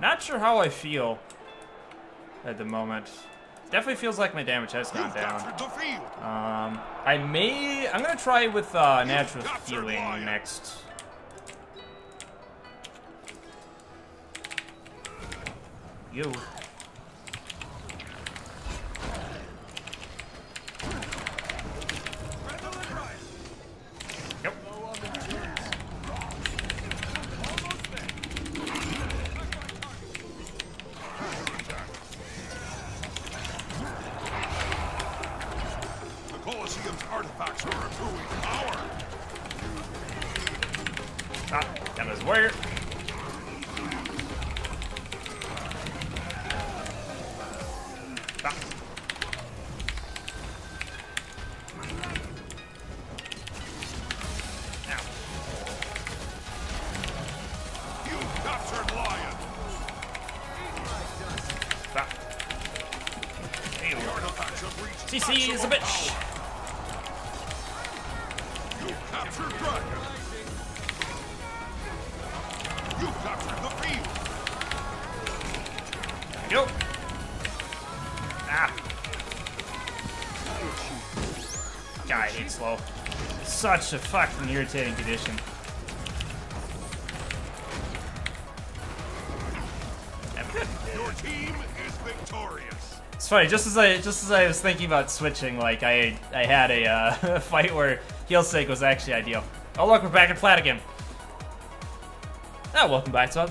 Not sure how I feel at the moment. Definitely feels like my damage has gone down. captured the field. Um, I may... I'm gonna try with uh, natural healing next. You. Artifacts are accruing power. Ah, that was warrior. Ah. Ow. You've captured Lion. Ew. The artifacts have reached CC is a bitch. Captured Dragon. Captured the field. Yo. Ah. God, I hate slow. Such a fucking irritating condition. Your team is victorious. It's funny. Just as I just as I was thinking about switching, like I I had a uh, fight where heal sig was actually ideal. Oh look, we're back in plat again. Oh, welcome back to